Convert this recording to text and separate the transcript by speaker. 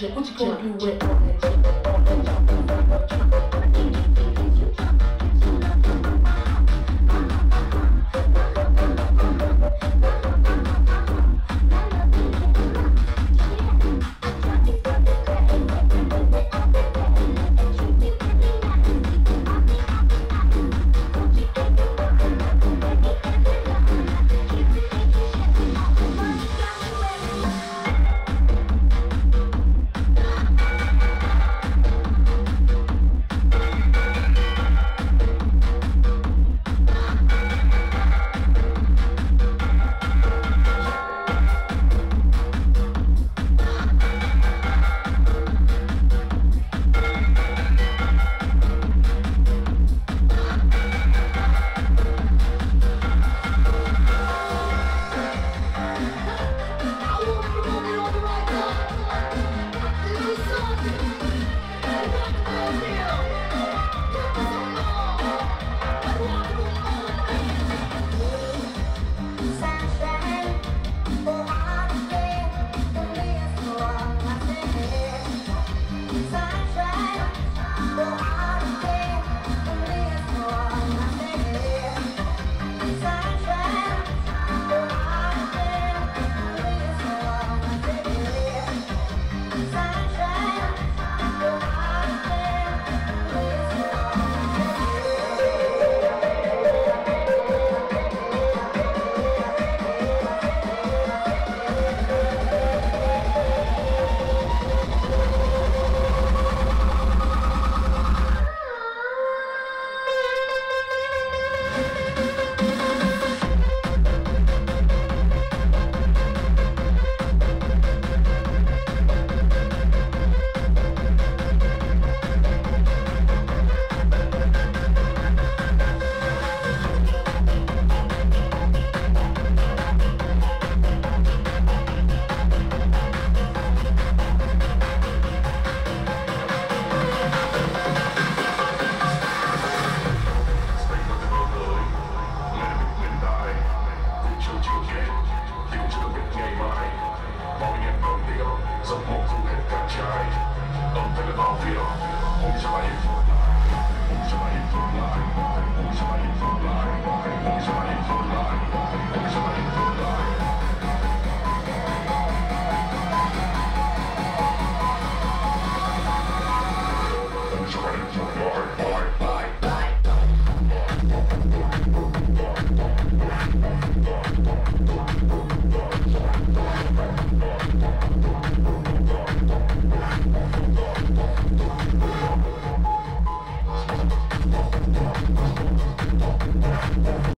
Speaker 1: What you gonna do with? All that
Speaker 2: Somebody for life. Somebody for life. Somebody for life.